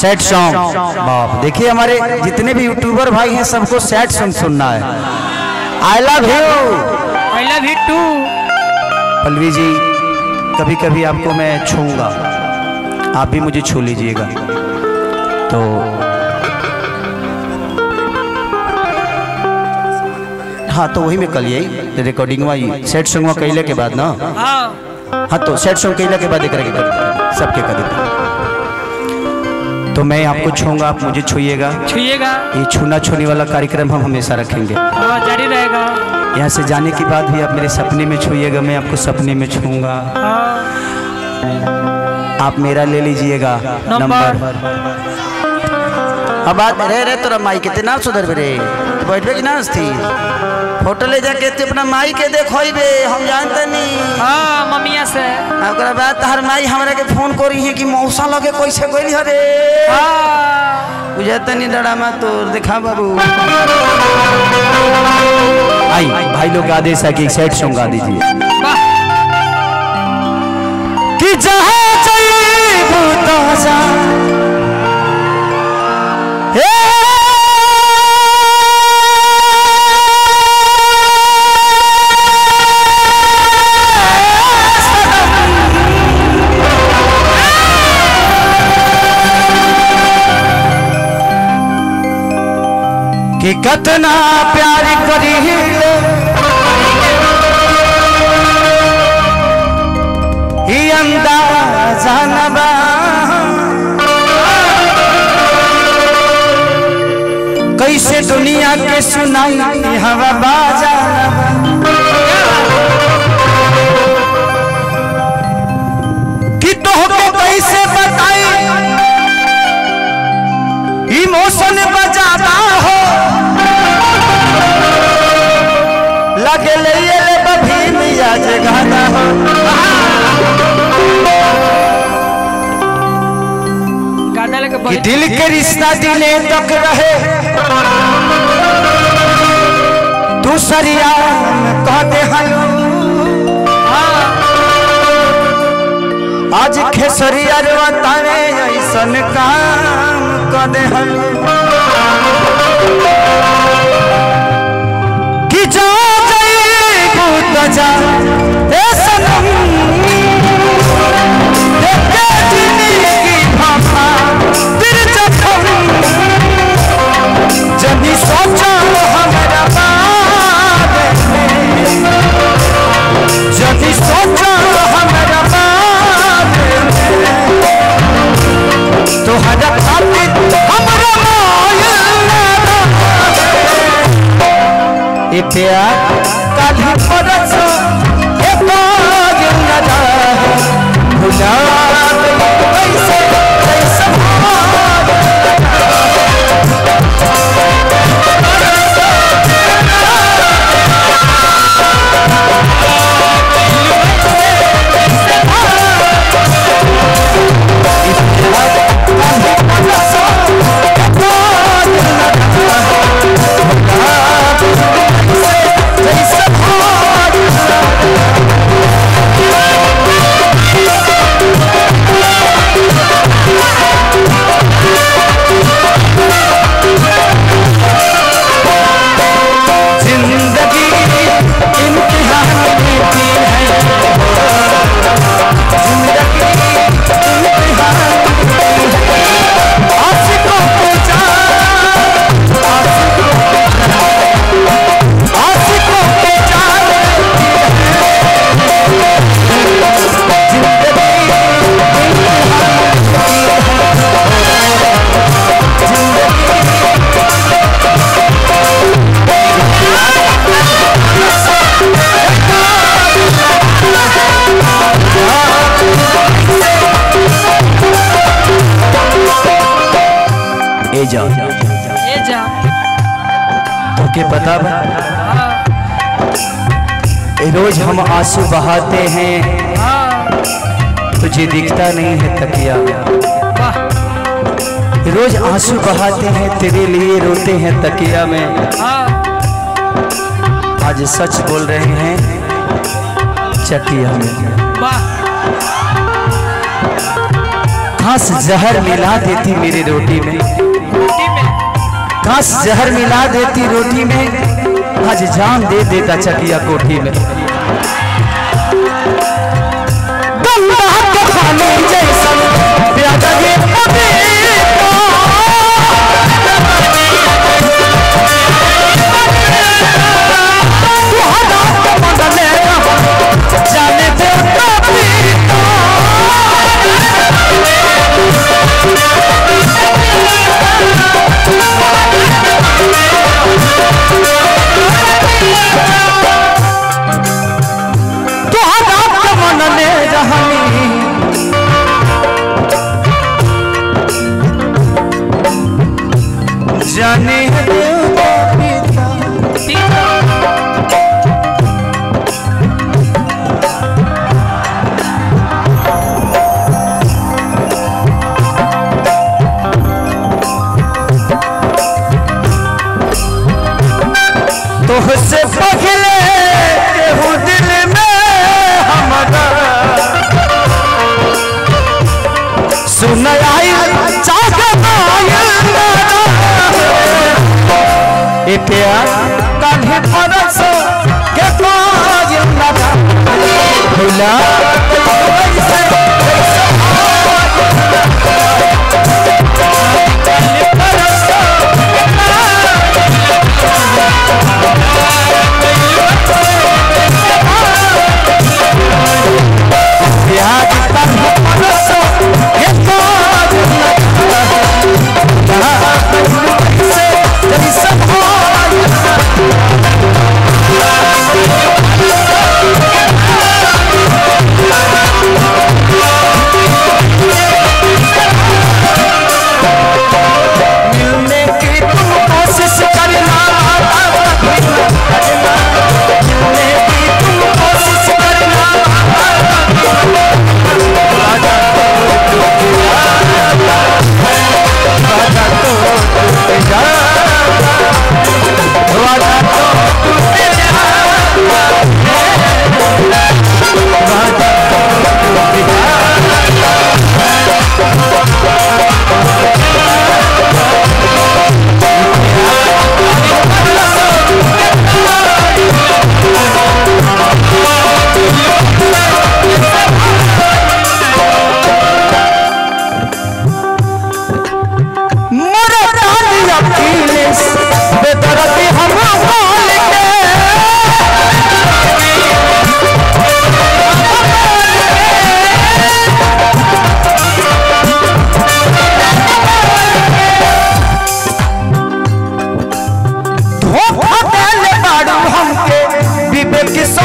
Sad song बाप देखिए हमारे जितने भी यूट्यूबर भाई हैं सबको सैड सॉन्ग सुनना है। I love you I love you too Pallavi ji कभी कभी आपको मैं छूँगा। आप भी मुझे छू लीजिएगा। तो हाँ तो वही में कल यही रिकॉर्डिंग वही सेट सॉन्ग कैले के बाद ना? हाँ। हाँ तो सेट सॉन्ग कैले के बाद एक सबके कर देते तो मैं आपको छूँगा आप मुझे छुइएगा। छुइएगा। ये छूना छूने वाला कार्यक्रम हम हमेशा रखेंगे। हाँ जारी रहेगा। यहाँ से जाने के बाद भी आप मेरे सपने में छुएगा मैं आपको सपने में छूँगा हाँ। आप मेरा ले लीजिएगा नंबर। अब बात रहे रहे तो माई कितना सुधर रे? बैठबे कि ना थी फ़ोटो ले जाके तू अपना माई के देखोइबे हम जानते नहीं हाँ मम्मिया से ओकरा बाद हर माई हमरा के फ़ोन करी है कि मौसा लगे कैसे गइल हरे। हाँ। बुझाता नहीं डरामा तो दिखा बाबू। आई भाई लोग आदेश है कि सेट सॉन्ग गा दीजिए। वाह। कि जहाँ जाइबू तो जा हे कि कतना प्यार करी अंदाज़ा नबा कैसे दुनिया के सुनाई हवा बाजा। हो कि बैठ दिल के रिश्ता दिले तक रहे। दूसरिया कहते हलो आज खेसरिया तारे ऐसन काम कदे हलो ए प्यार काली के बता रोज हम आँसू बहाते हैं। तुझे दिखता नहीं है तकिया। रोज आँसू बहाते हैं, तेरे लिए रोते हैं तकिया में। आज सच बोल रहे हैं, चकिया में। खास जहर मिला देती मेरी रोटी में। घास जहर मिला देती रोटी में। आज जान दे देता चकिया कोठी में। के कान्हे फरस के तो काज लगा भुला।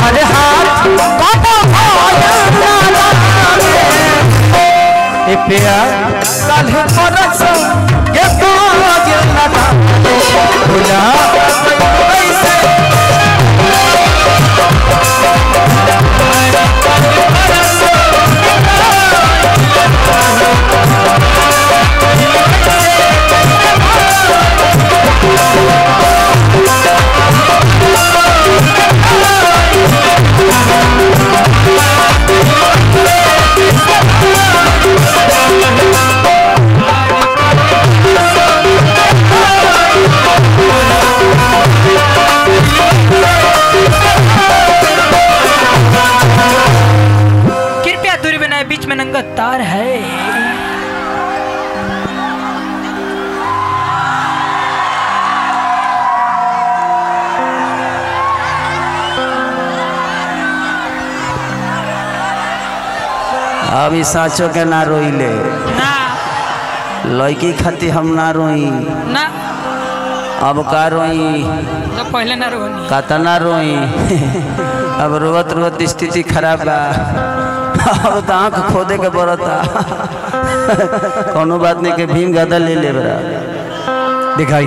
हर हाथ काटो प्यार कल परसों। है बीच में नंगा तार है। अभी साँचो के ना रोई ले ना। लड़की खाती हम ना रोई। ना। अब का रोई? तो पहले ना रोई का ना रोई? अब रोवत रोवत स्थिति खराब बा। अब तो आँख खोदे के पड़ता कोनो बात नहीं के भीम गदा ले ले बरा दिखाई